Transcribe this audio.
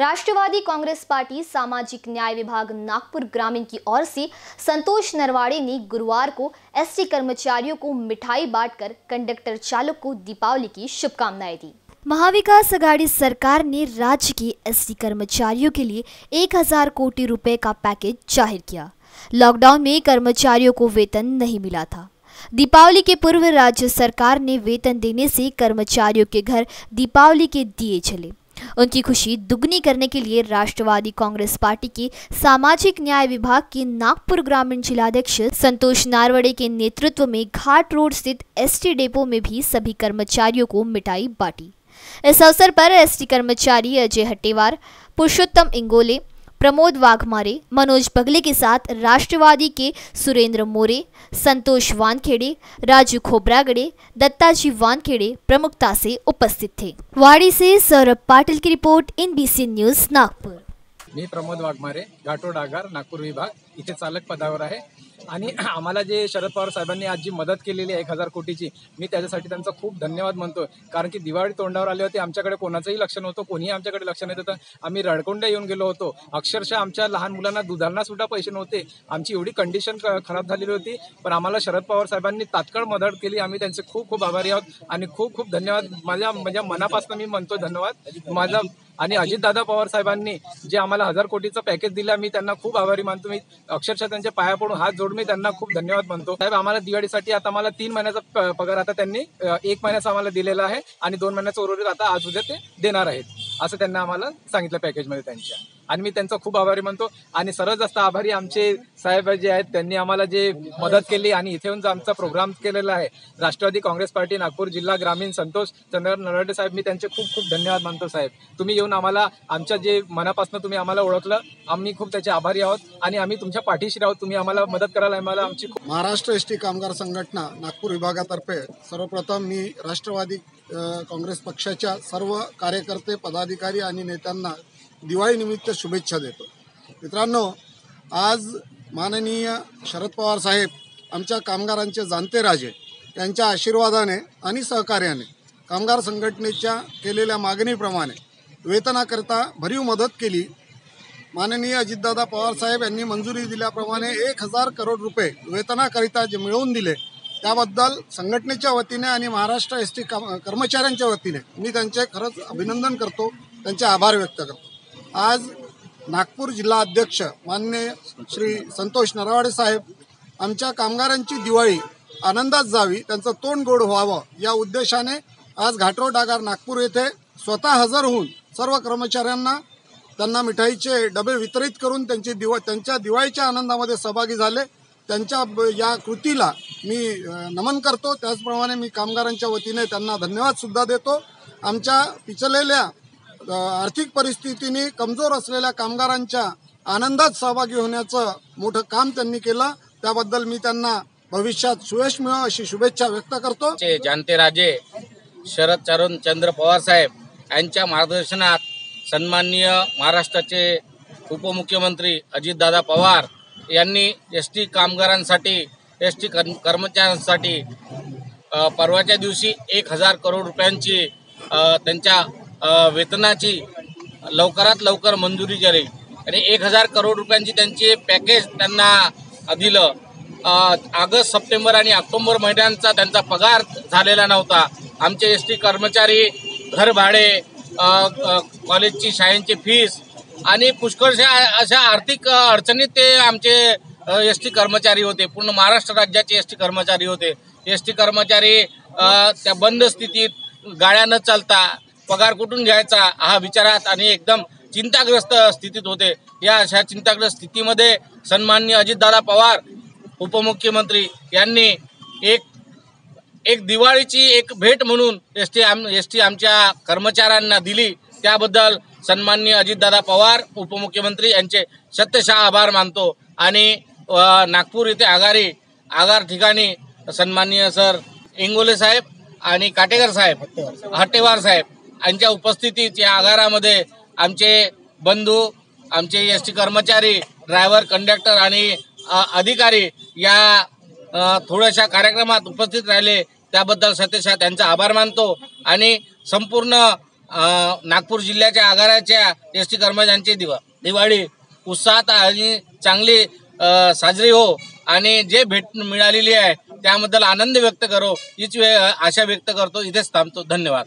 Rashtrawadi Congress party सामाजिक न्याय विभाग नागपुर ग्रामीण की ओर से संतोष नरवाड़े ने गुरुवार को एसटी कर्मचारियों को मिठाई बांटकर कंडक्टर चालक को दीपावली की शुभकामनाएँ दी। महाविकास आघाड़ी सरकार ने राज्य के एसटी कर्मचारियों के लिए 1000 कोटि रुपए का पैकेज ज़ाहिर किया। लॉकडाउन में कर्मचारियों को वेतन नहीं मिला था। दीपावली के पूर्व राज्य सरकार ने वेतन देने से कर्मचारियों के घर दीपावली के दिए चले। उनकी खुशी दुगनी करने के लिए राष्ट्रवादी कांग्रेस पार्टी की सामाजिक न्याय विभाग की नागपुर ग्रामीण जिलाध्यक्ष संतोष नारवड़े के नेतृत्व में घाट रोड स्थित एसटी डेपो में भी सभी कर्मचारियों को मिठाई बांटी। इस अवसर पर एसटी कर्मचारी अजय हट्टेवार, पुरुषोत्तम इंगोले प्रमोद वाघमारे, मनोज पगले के साथ राष्ट्रवादी के सुरेंद्र मोरे, संतोष वानखेड़े, राजू खोबरागड़े, दत्ताजी वानखेड़े प्रमुखता से उपस्थित थे। वाड़ी से सौरभ पाटिल की रिपोर्ट इन न्यूज़, नागपुर। मी प्रमोद वाघमारे घाटो डागर नागपूर विभाग, इथे चालक पदावर आहे. आणि आम्हाला जे शरद पवार साहेबांनी आज जी मदत केलेली आहे एक हजार कोटीची मी त्याच्यासाठी त्यांचा खूप धन्यवाद म्हणतो कारण की दिवाळी तोंडावर आले होते आमच्याकडे कोणाचंही लक्ष नव्हतं कोणीही आमच्याकडे लक्ष नाही तर आम्ही रडकोंड्या येऊन गेलो होतो. अक्षरशः आमच्या लहान मुलांना दुधांना सुद्धा पैसे नव्हते. आमची एवढी कंडिशन खराब झालेली होती. पण आम्हाला शरद पवार साहेबांनी तात्काळ मदत केली. आम्ही त्यांचे खूप खूप आभारी आहोत. आणि खूप खूप धन्यवाद. माझ्या माझ्या मनापासून मी म्हणतो धन्यवाद. माझा आणि अजितदादा पवार साहेबांनी जे आम्हाला हजार कोटीचं पॅकेज दिलं मी त्यांना खूप आभारी मानतो. मी अक्षरशः त्यांच्या पाया पडून हात जोडून मी त्यांना खूप धन्यवाद मानतो. साहेब आम्हाला दिवाळीसाठी आता आम्हाला तीन महिन्याचा पगार आता त्यांनी एक महिन्याचा आम्हाला दिलेला आहे आणि दोन महिन्याचा उर्वरित आता आज उद्या ते देणार आहेत असं त्यांना आम्हाला सांगितलं पॅकेजमध्ये त्यांच्या. आणि मी त्यांचा खूप आभारी मानतो. आणि सर्वात जास्त आभारी आमचे साहेब जे आहेत त्यांनी आम्हाला जे मदत केली आणि इथे येऊन आमचा प्रोग्राम केलेला आहे राष्ट्रवादी काँग्रेस पार्टी नागपूर जिल्हा ग्रामीण संतोष चंद्र नरडे साहेब मी त्यांचे खूप खूप धन्यवाद मानतो साहेब. तुम्ही येऊन आम्हाला आमच्या जे मनापासून तुम्ही आम्हाला ओळखलं आम्ही खूप त्याचे आभारी आहोत आणि आम्ही तुमच्या पाठीशी आहोत तुम्ही आम्हाला मदत करायला आम्हाला आमची महाराष्ट्र एस टी कामगार संघटना नागपूर विभागातर्फे सर्वप्रथम मी राष्ट्रवादी काँग्रेस पक्षाच्या सर्व कार्यकर्ते पदाधिकारी आणि नेत्यांना दिवाळीनिमित्त शुभेच्छा देतो. मित्रांनो आज माननीय शरद पवार साहेब आमच्या कामगारांचे जाणते राजे त्यांच्या आशीर्वादाने आणि सहकार्याने कामगार संघटनेच्या केलेल्या मागणीप्रमाणे वेतनाकरता भरीव मदत केली. माननीय अजितदादा पवार साहेब यांनी मंजुरी दिल्याप्रमाणे एक हजार करोड रुपये वेतनाकरिता जे मिळवून दिले त्याबद्दल संघटनेच्या वतीने आणि महाराष्ट्र एस टी कर्मचाऱ्यांच्या वतीने मी त्यांचे खरंच अभिनंदन करतो. त्यांचे आभार व्यक्त करतो. आज नागपूर जिल्हा अध्यक्ष मान्य श्री संतोष नरवाडे साहेब आमच्या कामगारांची दिवाळी आनंदात जावी त्यांचं तोंड गोड व्हावं या उद्देशाने आज घाटरोड डागार नागपूर येथे स्वतः हजर होऊन सर्व कर्मचाऱ्यांना त्यांना मिठाईचे डबे वितरित करून त्यांची दिवा त्यांच्या दिवाळीच्या आनंदामध्ये सहभागी झाले. त्यांच्या ब- या कृतीला मी नमन करतो. त्याचप्रमाणे मी कामगारांच्या वतीने त्यांना धन्यवाद सुद्धा देतो. आमच्या पिचलेल्या आर्थिक परिस्थितीने कमजोर असलेल्या कामगारांच्या आनंदात सहभागी होण्याचं मोठं काम त्यांनी केलं. त्याबद्दल मी त्यांना भविष्यात सुयश मिळो अशी शुभेच्छा व्यक्त करतो. जानते राजे शरद चरण चंद्र पवार साहेब यांच्या मार्गदर्शनात सन्माननीय महाराष्ट्राचे उपमुख्यमंत्री अजितदादा पवार यांनी एस टी कामगारांसाठी एस टी कर्मचाऱ्यांसाठी परवाच्या दिवशी एक हजार करोड रुपयांची त्यांच्या वेतनाची लवकरात लवकर मंजुरी करेल. आणि एक हजार करोड रुपयांची त्यांची पॅकेज त्यांना दिलं. ऑगस्ट सप्टेंबर आणि ऑक्टोबर महिन्यांचा त्यांचा पगार झालेला नव्हता. आमचे एस टी कर्मचारी घर भाडे कॉलेजची शाळेंची फीस आणि पुष्कळशा अशा आर्थिक अडचणीत ते आमचे एस टी कर्मचारी होते. पूर्ण महाराष्ट्र राज्याचे एस टी कर्मचारी होते. एस टी कर्मचारी त्या बंद स्थितीत गाड्या न चालता पगार कुठून घ्यायचा हा विचारात आणि एकदम चिंताग्रस्त स्थितीत होते. या अशा चिंताग्रस्त स्थितीमध्ये सन्माननीय अजितदादा पवार उपमुख्यमंत्री यांनी एक एक दिवाळीची एक भेट म्हणून एस टी आम एस टी आमच्या कर्मचाऱ्यांना दिली. त्याबद्दल सन्माननीय अजितदादा पवार उपमुख्यमंत्री यांचे सत्यशः आभार मानतो. आणि नागपूर इथे आगारी आगार ठिकाणी सन्माननीय सर इंगोले साहेब आणि काटेकर साहेब हट्टेवार साहेब. यांच्या उपस्थितीत या आगारामध्ये आमचे बंधू आमचे एस टी कर्मचारी ड्रायव्हर कंडक्टर आणि अधिकारी या थोड्याशा कार्यक्रमात उपस्थित राहिले. त्याबद्दल सत्यशा त्यांचा आभार मानतो. आणि संपूर्ण नागपूर जिल्ह्याच्या आगाराच्या एस टी कर्मचाऱ्यांची दिवा दिवाळी उत्साहात आणि चांगली साजरी हो आणि जे भेट मिळालेली आहे त्याबद्दल आनंद व्यक्त करो. हीच वे आशा व्यक्त करतो. इथेच थांबतो. धन्यवाद.